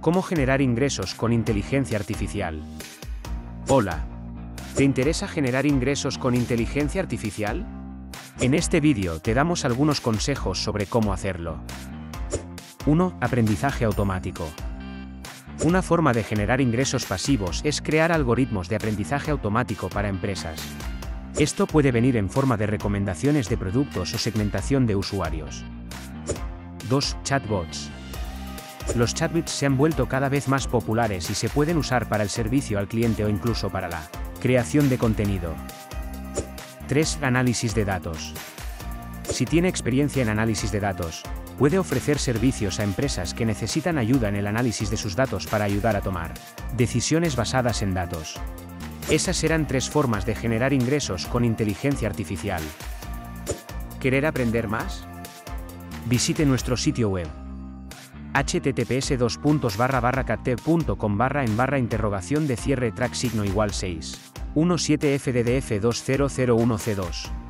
¿Cómo generar ingresos con inteligencia artificial? Hola. ¿Te interesa generar ingresos con inteligencia artificial? En este vídeo te damos algunos consejos sobre cómo hacerlo. 1. Aprendizaje automático. Una forma de generar ingresos pasivos es crear algoritmos de aprendizaje automático para empresas. Esto puede venir en forma de recomendaciones de productos o segmentación de usuarios. 2. Chatbots. Los chatbots se han vuelto cada vez más populares y se pueden usar para el servicio al cliente o incluso para la creación de contenido. 3. Análisis de datos. Si tiene experiencia en análisis de datos, puede ofrecer servicios a empresas que necesitan ayuda en el análisis de sus datos para ayudar a tomar decisiones basadas en datos. Esas eran tres formas de generar ingresos con inteligencia artificial. ¿Querer aprender más? Visite nuestro sitio web https com barra en barra interrogación de cierre track signo igual 6 17 fddf 20012